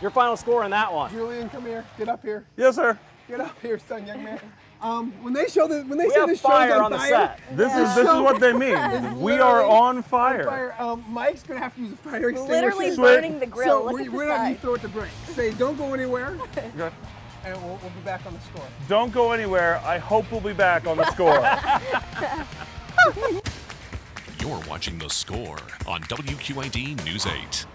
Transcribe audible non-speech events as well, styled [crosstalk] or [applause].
Your final score on that one. Julian, come here. Get up here. Yes, sir. Get up here, son, young man. Um, when they show the when they We say the fire on, on the set. This Yeah. is this is what they mean. [laughs] We are on fire. fire. Um, Mike's gonna have to use a fire extinguisher. Literally burning the grill. So Look we, at we're not you throw it to break. Say, don't go anywhere, [laughs] Okay. and we'll, we'll be back on the score. Don't go anywhere. I hope we'll be back on the score. [laughs] You're watching The Score on WQAD News 8.